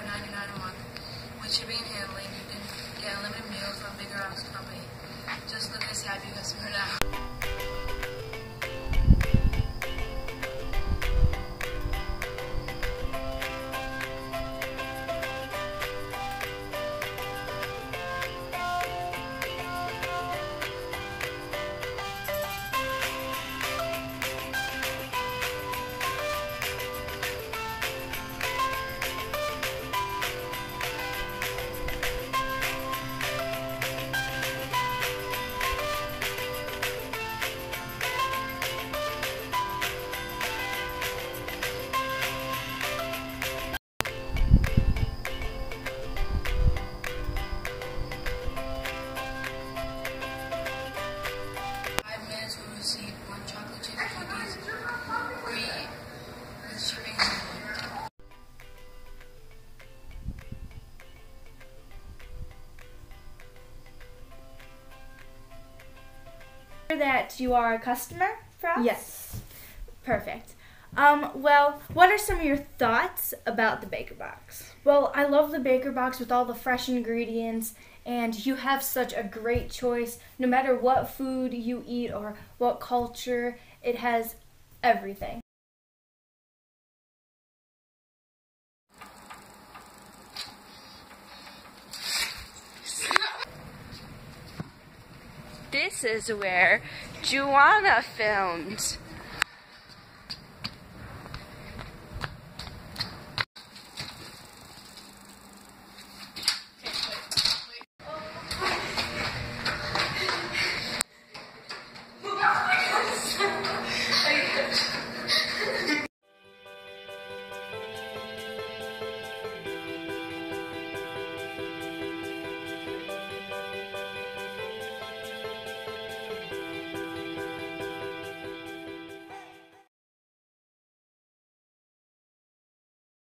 $5.99 a month. With shipping and handling, you can get unlimited meals from Bigger House Company. That you are a customer for us? Yes. Perfect. Um, well, what are some of your thoughts about the Baker Box? Well, I love the Baker Box with all the fresh ingredients, and you have such a great choice. No matter what food you eat or what culture, it has everything. This is where Juana filmed.